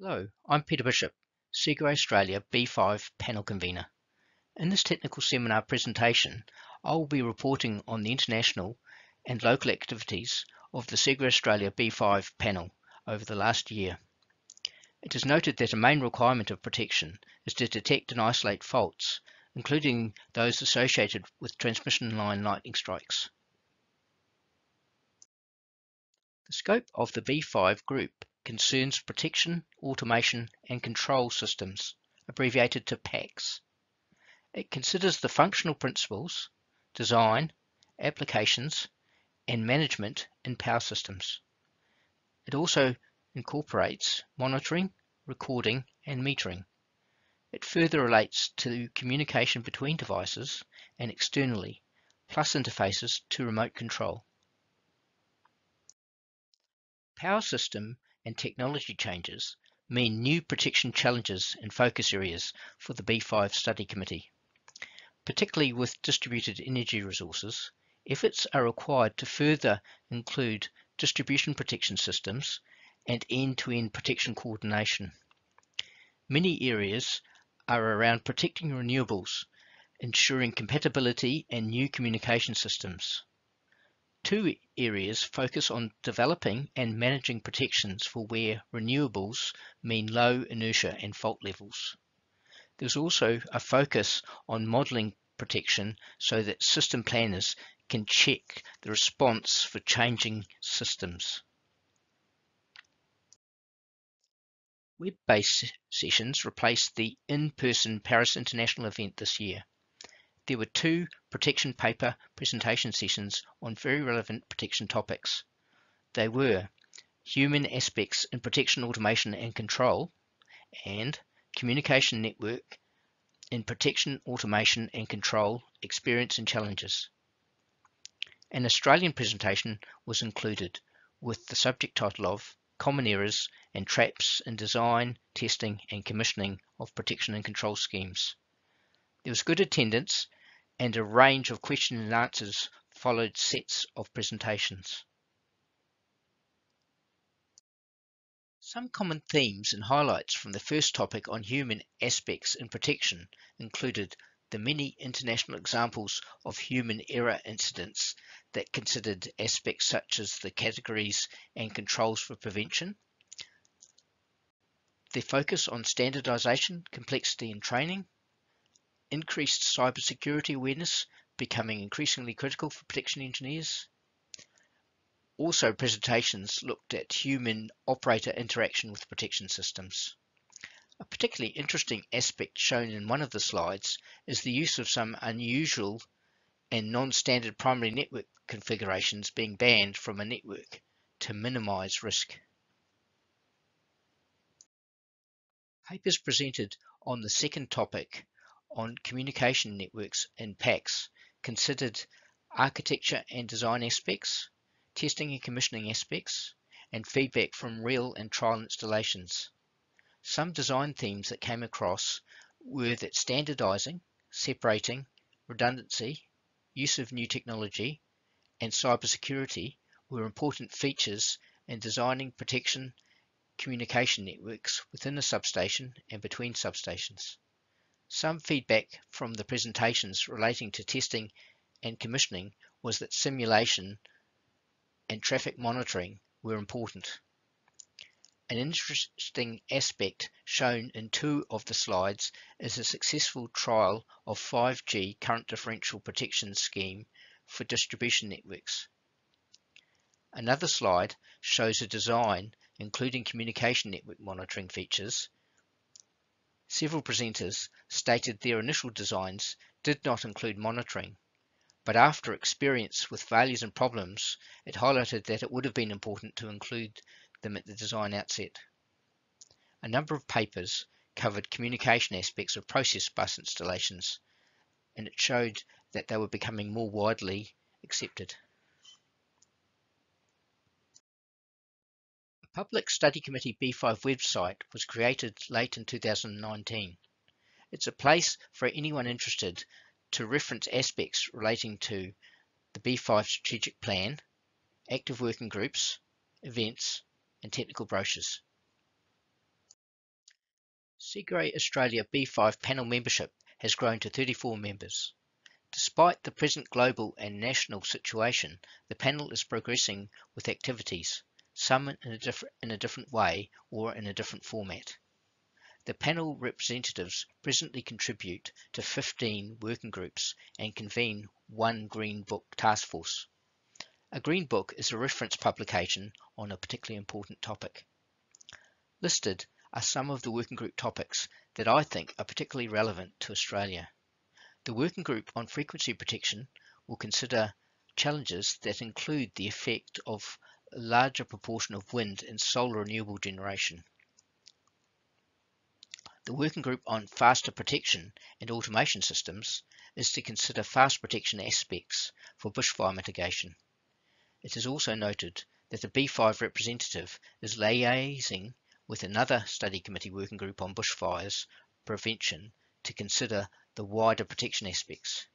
Hello, I'm Peter Bishop, CIGRE Australia B5 panel convener. In this technical seminar presentation, I will be reporting on the international and local activities of the CIGRE Australia B5 panel over the last year. It is noted that a main requirement of protection is to detect and isolate faults, including those associated with transmission line lightning strikes. The scope of the B5 group concerns Protection, Automation and Control Systems, abbreviated to PACS. It considers the functional principles, design, applications, and management in power systems. It also incorporates monitoring, recording, and metering. It further relates to communication between devices and externally, plus interfaces to remote control. Power system and technology changes mean new protection challenges and focus areas for the B5 Study Committee. Particularly with distributed energy resources, efforts are required to further include distribution protection systems and end-to-end -end protection coordination. Many areas are around protecting renewables, ensuring compatibility and new communication systems. Two areas focus on developing and managing protections for where renewables mean low inertia and fault levels. There's also a focus on modeling protection so that system planners can check the response for changing systems. Web-based sessions replaced the in-person Paris International event this year. There were two protection paper presentation sessions on very relevant protection topics. They were Human Aspects in Protection Automation and Control and Communication Network in Protection Automation and Control Experience and Challenges. An Australian presentation was included with the subject title of Common Errors and Traps in Design, Testing and Commissioning of Protection and Control Schemes. There was good attendance and a range of question and answers followed sets of presentations. Some common themes and highlights from the first topic on human aspects in protection included the many international examples of human error incidents that considered aspects such as the categories and controls for prevention, the focus on standardization, complexity and training, increased cybersecurity awareness becoming increasingly critical for protection engineers. Also, presentations looked at human operator interaction with protection systems. A particularly interesting aspect shown in one of the slides is the use of some unusual and non-standard primary network configurations being banned from a network to minimize risk. Papers presented on the second topic on communication networks in PACS considered architecture and design aspects, testing and commissioning aspects, and feedback from real and trial installations. Some design themes that came across were that standardizing, separating, redundancy, use of new technology, and cybersecurity were important features in designing protection communication networks within a substation and between substations. Some feedback from the presentations relating to testing and commissioning was that simulation and traffic monitoring were important. An interesting aspect shown in two of the slides is a successful trial of 5G current differential protection scheme for distribution networks. Another slide shows a design including communication network monitoring features Several presenters stated their initial designs did not include monitoring, but after experience with failures and problems, it highlighted that it would have been important to include them at the design outset. A number of papers covered communication aspects of process bus installations, and it showed that they were becoming more widely accepted. Public Study Committee B5 website was created late in 2019. It's a place for anyone interested to reference aspects relating to the B5 strategic plan, active working groups, events, and technical brochures. CIGRE Australia B5 panel membership has grown to 34 members. Despite the present global and national situation, the panel is progressing with activities, some in a, in a different way or in a different format. The panel representatives presently contribute to 15 working groups and convene one Green Book task force. A Green Book is a reference publication on a particularly important topic. Listed are some of the working group topics that I think are particularly relevant to Australia. The working group on frequency protection will consider challenges that include the effect of larger proportion of wind and solar renewable generation. The working group on faster protection and automation systems is to consider fast protection aspects for bushfire mitigation. It is also noted that the B5 representative is liaising with another study committee working group on bushfires prevention to consider the wider protection aspects.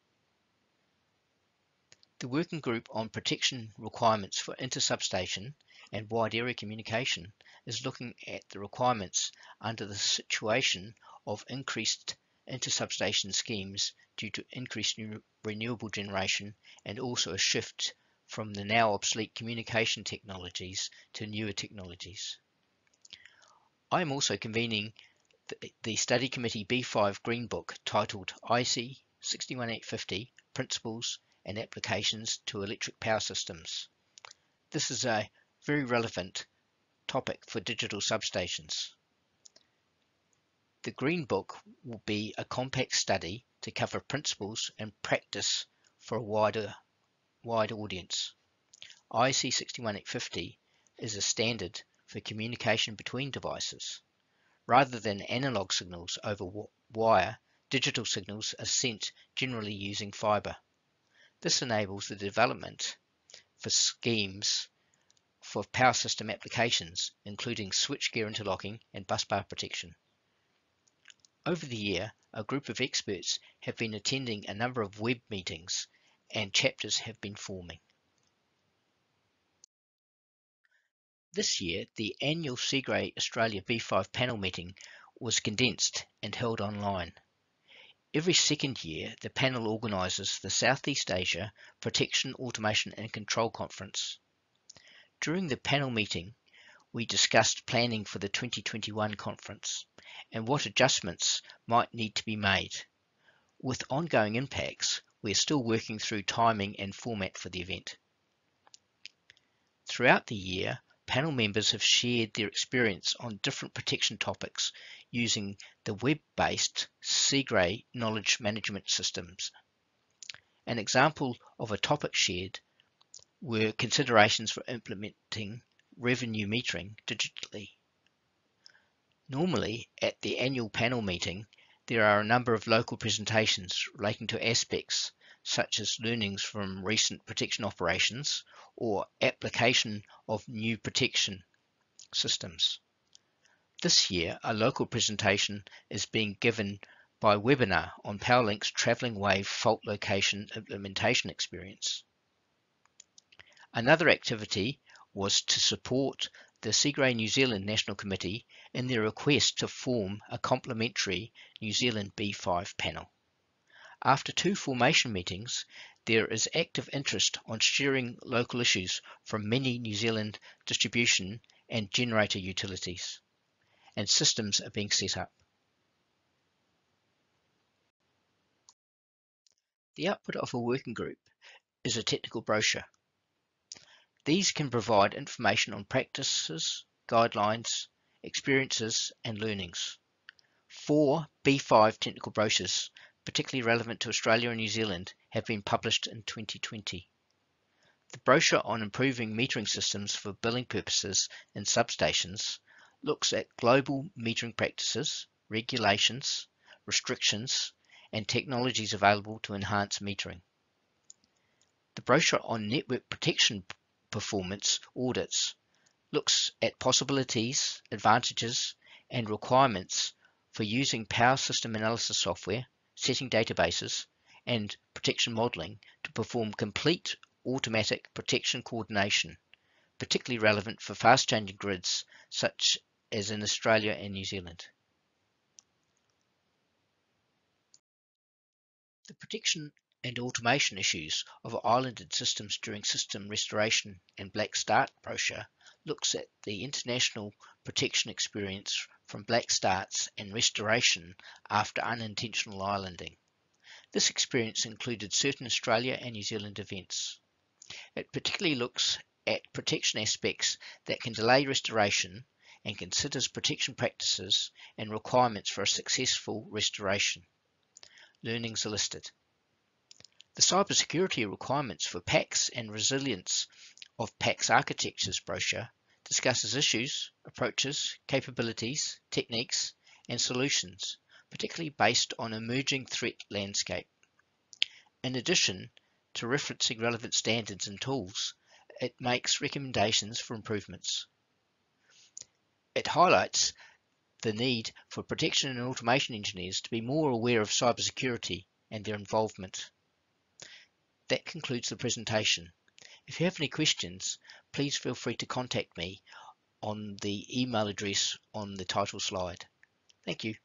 The working group on protection requirements for intersubstation and wide area communication is looking at the requirements under the situation of increased intersubstation schemes due to increased renewable generation and also a shift from the now obsolete communication technologies to newer technologies. I am also convening the, the Study Committee B5 Green Book titled IEC 61850 Principles and Applications to Electric Power Systems. This is a very relevant topic for digital substations. The Green Book will be a compact study to cover principles and practice for a wider wide audience. IEC 61850 is a standard for communication between devices. Rather than analog signals over wire, digital signals are sent generally using fiber. This enables the development for schemes for power system applications, including switchgear interlocking and busbar protection. Over the year, a group of experts have been attending a number of web meetings and chapters have been forming. This year, the annual CIGRE Australia B5 panel meeting was condensed and held online. Every second year, the panel organises the Southeast Asia Protection, Automation and Control Conference. During the panel meeting, we discussed planning for the 2021 conference and what adjustments might need to be made. With ongoing impacts, we are still working through timing and format for the event. Throughout the year, panel members have shared their experience on different protection topics using the web-based CIGRE knowledge management systems. An example of a topic shared were considerations for implementing revenue metering digitally. Normally, at the annual panel meeting, there are a number of local presentations relating to aspects such as learnings from recent protection operations or application of new protection systems. This year, a local presentation is being given by webinar on PowerLink's travelling wave fault location implementation experience. Another activity was to support the CIGRE New Zealand National Committee in their request to form a complementary New Zealand B5 panel. After two formation meetings, there is active interest on sharing local issues from many New Zealand distribution and generator utilities, and systems are being set up. The output of a working group is a technical brochure. These can provide information on practices, guidelines, experiences, and learnings. Four B5 technical brochures particularly relevant to Australia and New Zealand, have been published in 2020. The brochure on improving metering systems for billing purposes in substations looks at global metering practices, regulations, restrictions, and technologies available to enhance metering. The brochure on network protection performance audits looks at possibilities, advantages, and requirements for using power system analysis software setting databases, and protection modeling to perform complete automatic protection coordination, particularly relevant for fast changing grids such as in Australia and New Zealand. The protection and automation issues of islanded systems during system restoration and black start brochure looks at the international protection experience from black starts and restoration after unintentional islanding. This experience included certain Australia and New Zealand events. It particularly looks at protection aspects that can delay restoration and considers protection practices and requirements for a successful restoration. Learnings are listed. The cybersecurity requirements for PACS and resilience of PACS architectures brochure discusses issues, approaches, capabilities, techniques, and solutions, particularly based on emerging threat landscape. In addition to referencing relevant standards and tools, it makes recommendations for improvements. It highlights the need for protection and automation engineers to be more aware of cybersecurity and their involvement. That concludes the presentation. If you have any questions, please feel free to contact me on the email address on the title slide. Thank you.